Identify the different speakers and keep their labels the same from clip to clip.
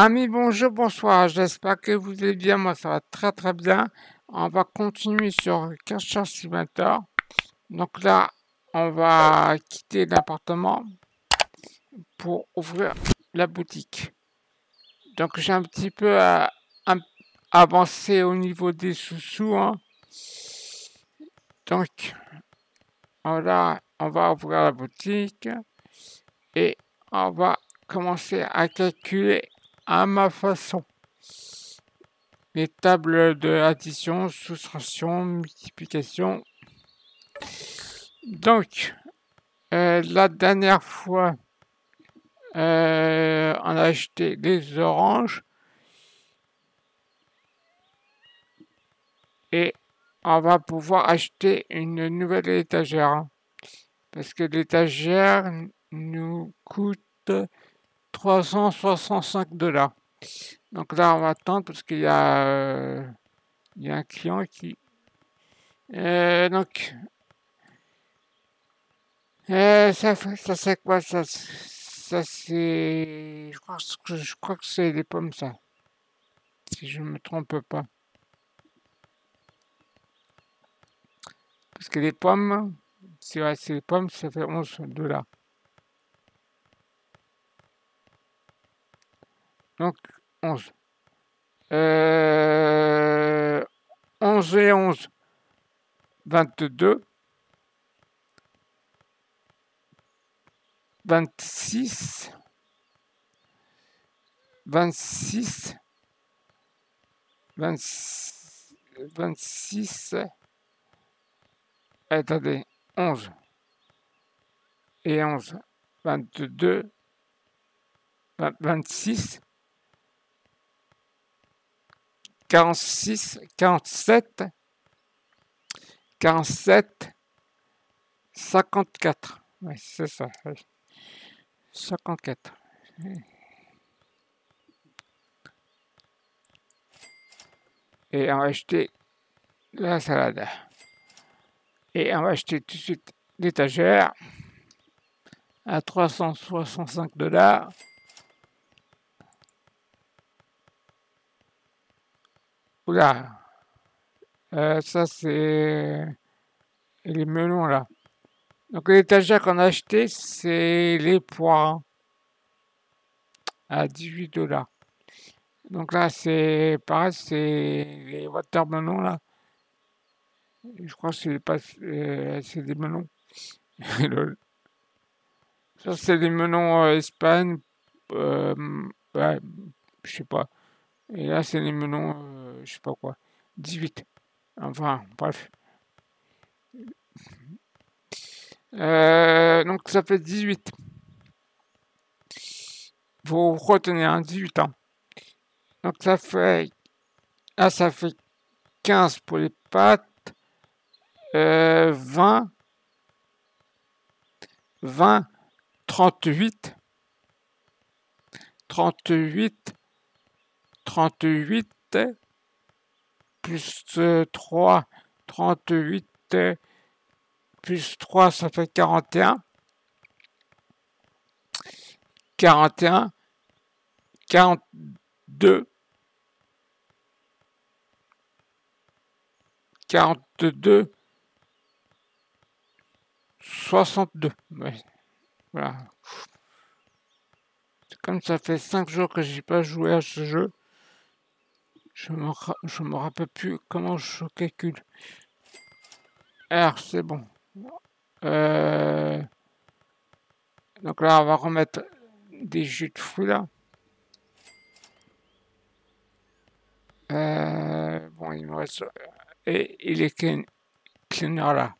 Speaker 1: Amis, bonjour, bonsoir. J'espère que vous allez bien. Moi, ça va très très bien. On va continuer sur Cacher Simulator. Donc là, on va quitter l'appartement pour ouvrir la boutique. Donc j'ai un petit peu à, avancé au niveau des sous-sous. Hein. Donc voilà, on va ouvrir la boutique et on va commencer à calculer à ma façon. Les tables de addition, soustraction, multiplication. Donc, euh, la dernière fois, euh, on a acheté des oranges. Et on va pouvoir acheter une nouvelle étagère. Parce que l'étagère nous coûte 365 dollars. Donc là, on va attendre parce qu'il y a, euh, y a un client qui... Euh, donc, euh, ça, ça c'est quoi? Ça Ça c'est... Je crois, que, je crois que c'est des pommes ça. Si je ne me trompe pas. Parce que les pommes, si c'est les pommes, ça fait 11 dollars. Donc, 11. Euh, 11 et 11, 22. 26. 26. 26. 26. Attendez, 11. Et 11. 22. 26. 46, 47, 47, 54. Oui, c'est ça. 54. Et on va acheter la salade. Et on va acheter tout de suite l'étagère à 365 dollars. Oula, euh, ça c'est les melons là. Donc l'étagère qu'on a acheté, c'est les poires à 18 dollars. Donc là c'est pareil, c'est les watermelons là. Je crois que c'est pas euh, c'est des melons. ça c'est des melons euh, Espagne. Euh, je sais pas. Et là, c'est les melons, je sais pas quoi. 18. Enfin, bref. Euh, donc ça fait 18. Vous retenez un 18 ans. Donc ça fait. Ah, ça fait 15 pour les pâtes. 20. 20. 38. 38 38 plus 3, 38 plus 3, ça fait 41. 41, 42, 42, 62. Voilà. Comme ça fait 5 jours que j'ai pas joué à ce jeu, je me, je me rappelle plus comment je calcule. R, c'est bon. Euh, donc là, on va remettre des jus de fruits là. Euh, bon, il me reste. Et il est clean, là.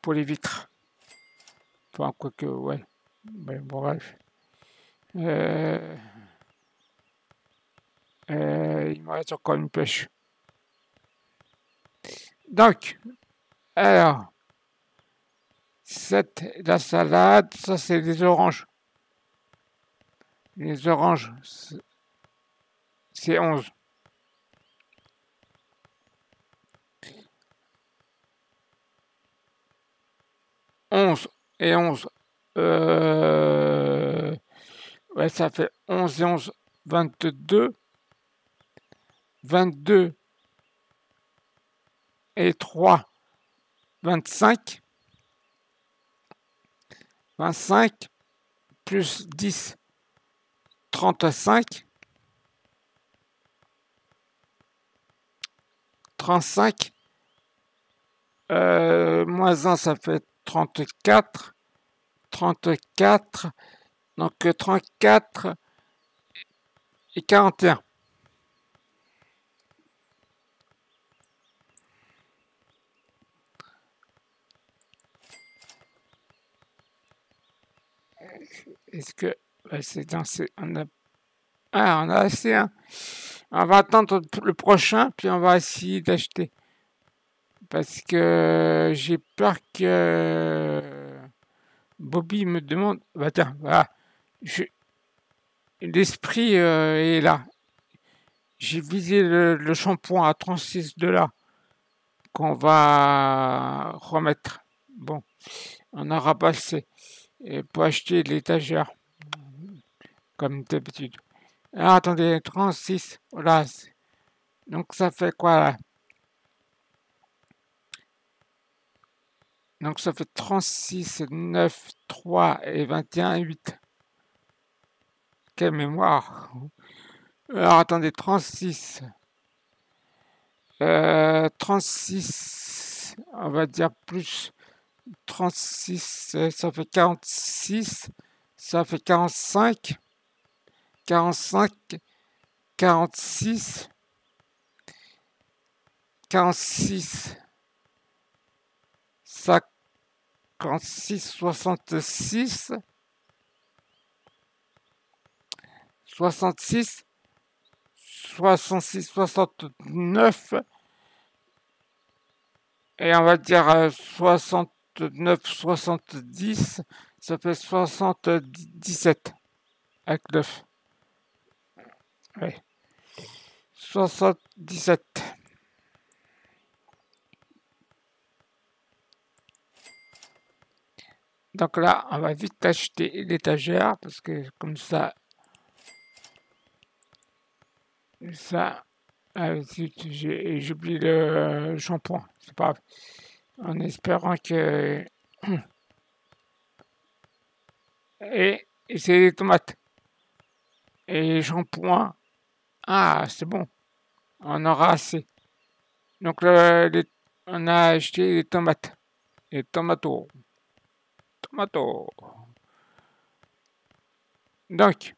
Speaker 1: Pour les vitres. Enfin, quoi que, ouais. Ben, bref. Euh, euh, il me reste encore une pêche. Donc, alors, cette, la salade, ça c'est des oranges. Les oranges, c'est 11. Onze et onze. Euh, ouais, ça fait onze et onze. 22, 22 et 3, 25, 25 plus 10, 35, 35, euh, moins 1, ça fait 34, 34, donc 34 et 41. Est-ce que c'est dans on a ah, on a assez hein. On va attendre le prochain puis on va essayer d'acheter. Parce que j'ai peur que Bobby me demande bah tiens voilà. L'esprit euh, est là. J'ai visé le, shampoing à 36 dollars qu'on va remettre. Bon on a rapassé pour acheter l'étagère, comme d'habitude. Ah, attendez, 36, voilà. Donc ça fait quoi là? Donc ça fait 36, 9, 3 et 21, 8. Quelle mémoire Alors attendez, 36. Euh, 36, on va dire plus 36, ça fait 46, ça fait 45, 45, 46, 46, 56, 66, 66, 66, 69, et on va dire 60 9, 70, ça fait 77 avec 9. Oui. 77. Donc là, on va vite acheter l'étagère parce que comme ça, ça, ah, j'ai oublié le shampoing, c'est pas grave en espérant que... Et, c'est des tomates. Et shampoing. Ah, c'est bon. On aura assez. Donc, on a acheté des tomates. Des tomatos. Tomatos. Donc,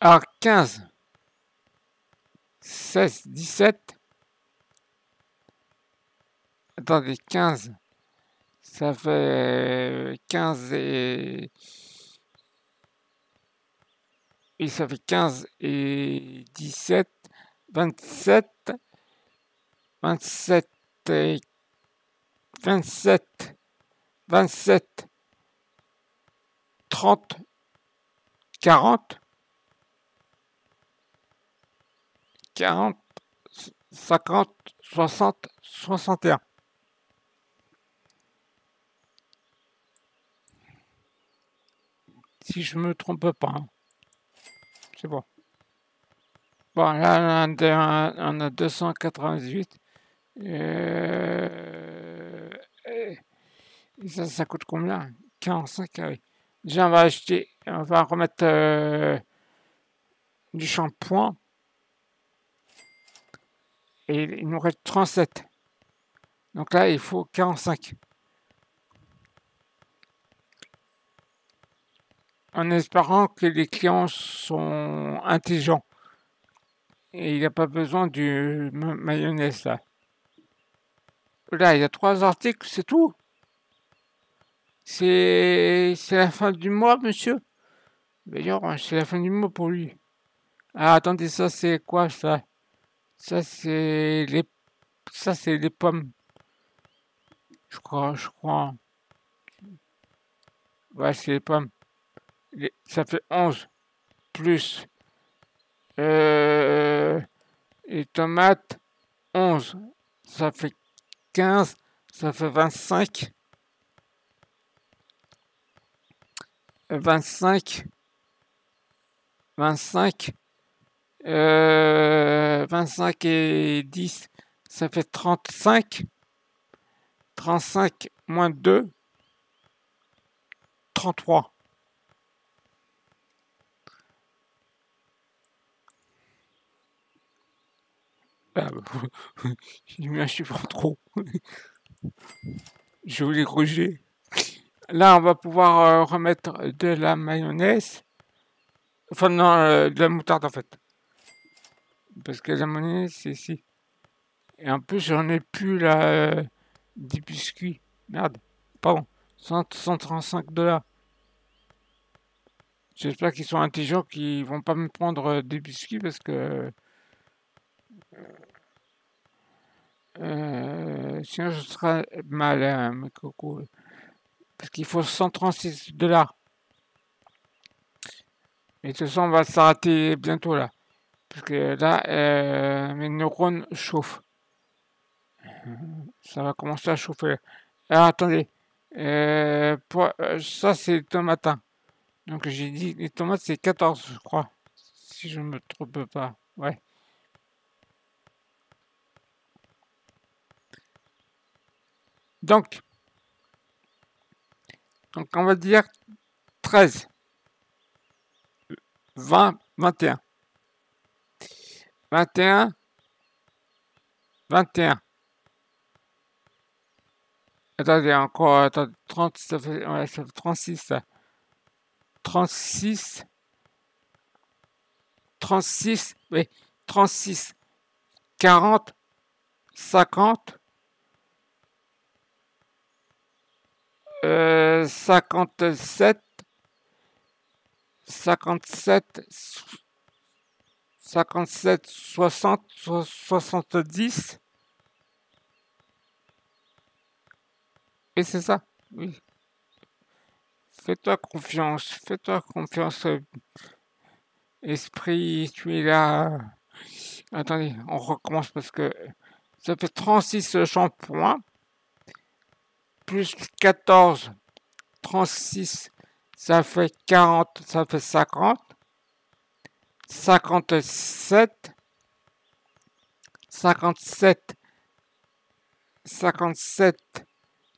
Speaker 1: alors 15, 16, 17, Attendez, 15. Ça fait 15 et... Et ça fait 15 et 17, 27, 27 et 27, 27, 30, 40, 40, 50, 60, 61. Si je me trompe pas. Hein. C'est bon. Bon, là, on a, 298. Euh, et ça, ça coûte combien? 45 ah oui. Déjà, on va acheter, on va remettre euh, du shampoing. Et il nous reste 37. Donc là, il faut 45. En espérant que les clients sont intelligents. Et il n'y a pas besoin du mayonnaise là. Là, il y a trois articles, c'est tout. C'est la fin du mois, monsieur? D'ailleurs, c'est la fin du mois pour lui. Ah, attendez, ça c'est quoi ça? Ça c'est les ça c'est les pommes. Je crois, je crois. Ouais, c'est les pommes ça fait 11 plus euh, les tomates 11 ça fait 15 ça fait 25 25 25. Euh, 25 et 10, ça fait 35. 35 moins 2, 33. Ah, J'ai mis un chiffre en trop. Je voulais corriger. Là, on va pouvoir euh, remettre de la mayonnaise. Enfin, non, euh, de la moutarde en fait. Parce que la mayonnaise, c'est ici. Et en plus, j'en ai plus là, euh, des biscuits. Merde. Pardon. 135 dollars. J'espère qu'ils sont intelligents, qu'ils vont pas me prendre des biscuits parce que. Euh, sinon, je serai mal, hein, mes cocos. Parce qu'il faut 136 dollars. Et de toute façon, on va s'arrêter bientôt là. Parce que là, euh, mes neurones chauffent. Ça va commencer à chauffer. Alors, attendez. Euh, ça, c'est tomates. Donc, j'ai dit, les tomates, c'est 14, je crois. Si je me trompe pas. Ouais. Donc, donc on va dire 13, 20, 21. 21, 21. Attendez, encore, attendez, 30, ça fait, ouais, ça fait 36, ça. 36, 36, oui, 36, 40, 50, 57, 57, 57, 60, 70. Et c'est ça, oui. Fais-toi confiance, fais-toi confiance. Esprit, tu es là. Attendez, on recommence parce que ça fait 36 shampoings plus 14, 36, ça fait 40, ça fait 50, 57, 57, 57,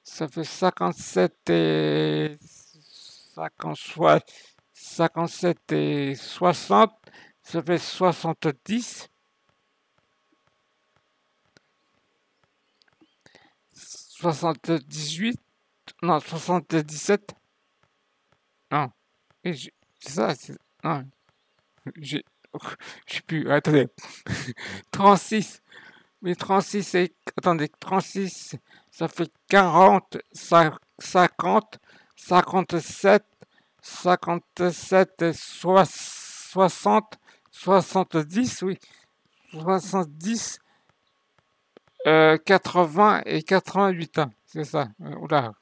Speaker 1: ça fait 57 et 50, 57 et 60, ça fait 70. 78, non, 77, non, c'est ça, c'est, non, j'ai, je plus, attendez, 36, mais 36 c'est, attendez, 36, ça fait 40, 50, 57, 57, 60, 70, oui, 70, 80 euh, et 88 ans, c'est ça. Euh, oula.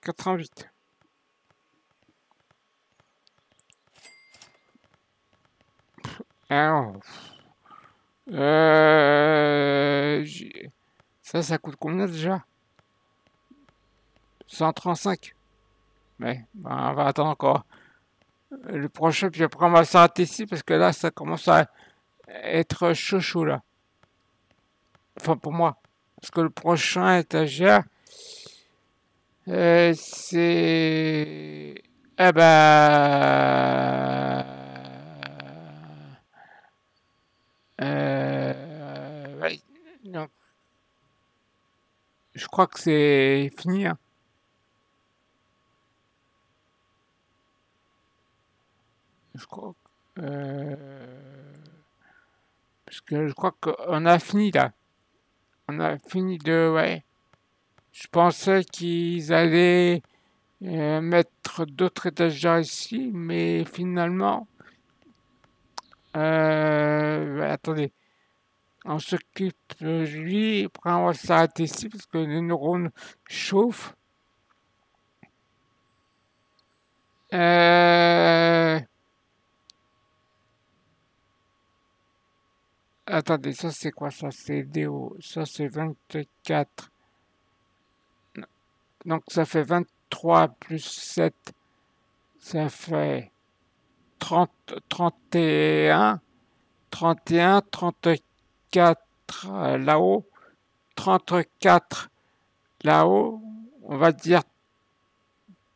Speaker 1: 88. Alors, euh, ça, ça coûte combien déjà? 135. Mais ben, on va attendre encore le prochain, puis après on va s'arrêter ici parce que là, ça commence à être chaud là. Enfin pour moi. Parce que le prochain étagère, euh, c'est... Eh ben... Euh, je crois que c'est fini. Hein. Je crois que... Euh, parce que je crois qu'on a fini là. On a fini de... Ouais. Je pensais qu'ils allaient euh, mettre d'autres étagères ici, mais finalement... Euh, attendez. On s'occupe de lui, après on va ici parce que les neurones chauffent. Euh, Attendez, ça c'est quoi? Ça C'est DO. Ça c'est 24. Donc ça fait 23 plus 7. ça fait 30, 31, 31, 34 là-haut, 34 là-haut, on va dire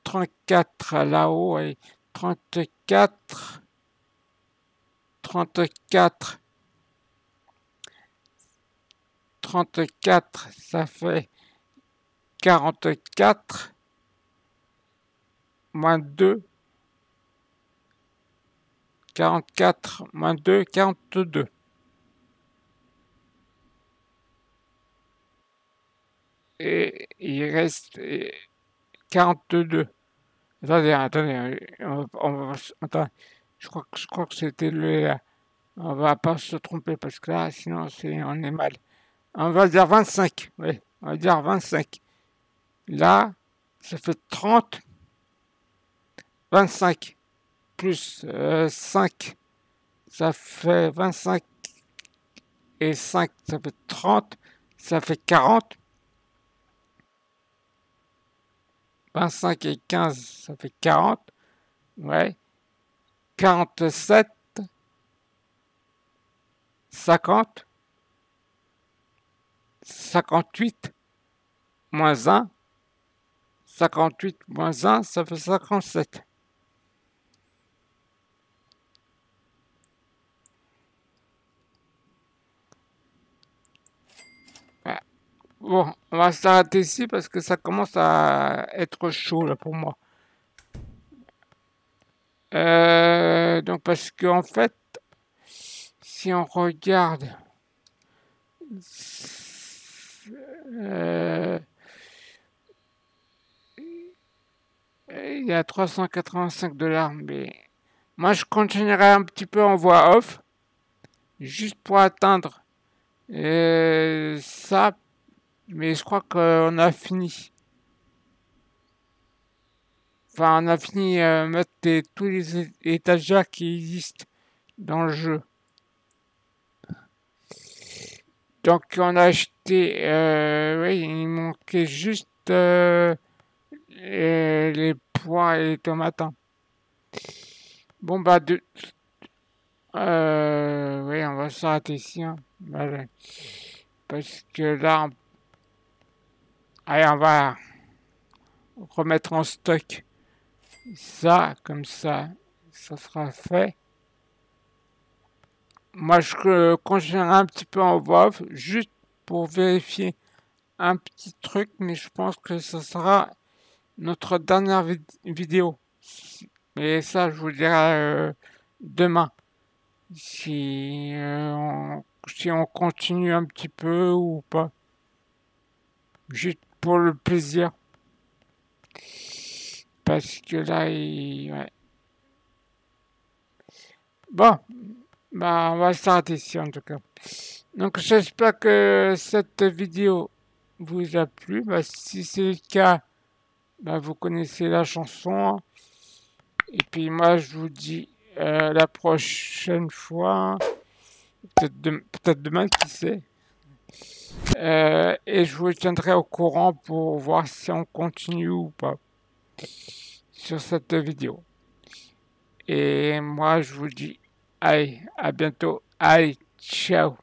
Speaker 1: 34 là-haut et 34, 34, 34, ça fait 44 moins 2, 44 moins 2, 42. Et il reste 42. Attendez, attendez, on attends, je crois je crois que c'était le. On va pas se tromper parce que là, sinon on est mal. On va dire 25, oui, on va dire 25. Là, ça fait 30 25 plus 5, ça fait 25 et 5, ça fait 30, ça fait 40. 25 et 15, ça fait 40. Ouais. 47, 50, 58, moins 1. 58 moins 1, ça fait 57. Bon, on va s'arrêter ici parce que ça commence à être chaud là pour moi. Euh, donc parce que en fait, si on regarde, euh, il y a 385 dollars, mais moi je continuerai un petit peu en voix off, juste pour atteindre euh, ça mais je crois qu'on a fini. Enfin, on a fini de mettre tous les étagères qui existent dans le jeu. Donc on a acheté, euh, oui, il manquait juste euh, les, pois et les tomates. Hein. Bon bah de, euh, oui, on va s'arrêter ici. Hein. Parce que là, Allez, on va remettre en stock ça, comme ça, ça sera fait. Moi, je continuerai un petit peu en voix juste pour vérifier un petit truc, mais je pense que ce sera notre dernière vidéo. Mais ça, je vous dirai euh, demain. Si, euh, on, si on continue un petit peu ou pas. Juste pour le plaisir. Parce que là, il... ouais. Bon, bah, on va s'arrêter ici en tout cas. Donc j'espère que cette vidéo vous a plu. Bah, si c'est le cas, bah, vous connaissez la chanson. Et puis moi je vous dis euh, la prochaine fois. Peut-être demain, qui sait. Euh, et je vous tiendrai au courant pour voir si on continue ou pas sur cette vidéo. Et moi, je vous dis, allez, à bientôt. Allez, ciao.